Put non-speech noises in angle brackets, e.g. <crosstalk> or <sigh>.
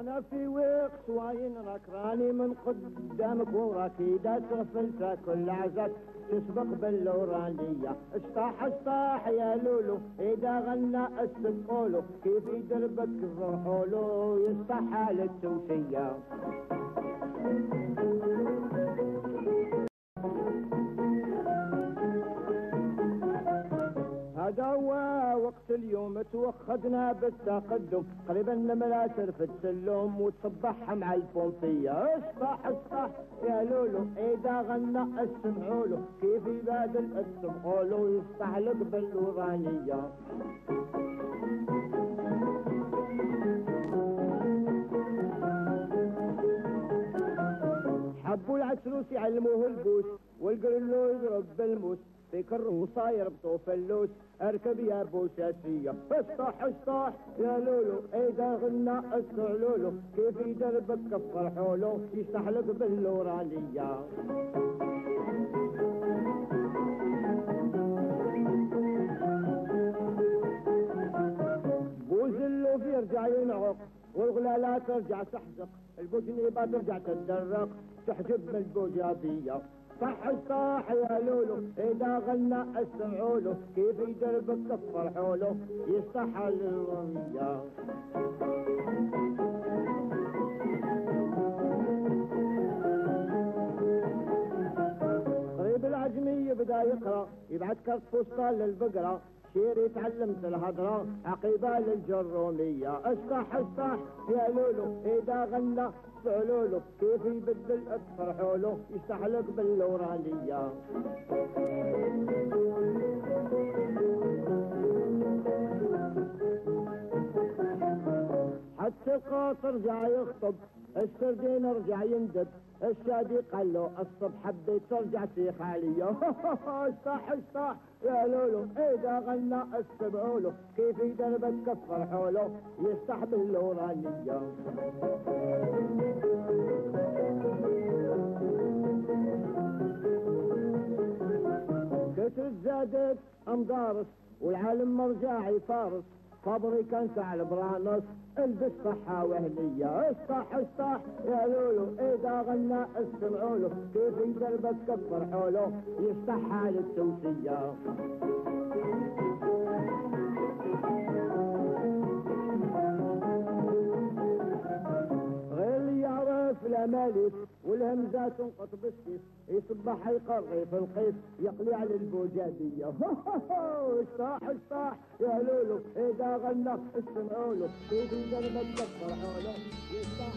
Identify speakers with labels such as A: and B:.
A: وأنا في وقت واين راني من قدامك وراك اذا تغفلت كل عزك تسبق باللورانية اشطاح اشطاح يا لولو. إذا غنى استقولو كيف يدربك الرحولو؟ يصطح على التوشية هذا وقت اليوم توخدنا بالتقدم. قريبا نمرة ترفد سلوم وتصبح مع البومبية اصبح اصبح. يا لولو إذا غنى اسمعوا له كيف يبادل اسمعوا له يستحلق بالورانية حبوا العسروس يعلموه البوس. والقرلو يضرب بالموس فكر وصاير بطوف اللوس أركب يا بوساسية اصطح اصطح يا لولو إذا غنى استعلولو كيف يدربك كفر حولو؟ يستحلق باللورانية بوز اللوف يرجع ينعق والغلالات ترجع تحزق. البوجنيبة ترجع تتدرق. تحجب من البوجابية صح صح يا لولو إذا غنى اسمعوا له كيف يدربك كفر حوله يصح للرمية. قريب العجمي بدا يقرأ يبعث كرت فستان للبقرة. شير يتعلم الهضرة عقيبة للجرومية اصطح اصطح يا لولو إذا غنى فعلولو كيف يبدل أكثر حوله؟ يستحلق باللورانية. حتى القاطر جاي يخطب السردين رجع يندب الشادي قال له الصبح حبيت ترجع شيخ علي اصطح اصطح يا لولو اذا غنى استبعوا له كيف يدرب كفر حوله يستحمل الورانية كتر زادت امضارس والعالم مرجعي فارس. صبري كان سعل برانس البس صحة وهنية اصطح اصطح. يا لولو إذا غنى استمعوا له. كيف يدربك كفر حوله؟ يفتح حال التوسية الأماليف والهمزة تنقط بالسيف. يصبح القري في القيف يقلي على البوجادية. <laughs> اشطاح اشطاح يا لولو إذا غنى اسمعوا له. في قلبك تفرحوا له يشطح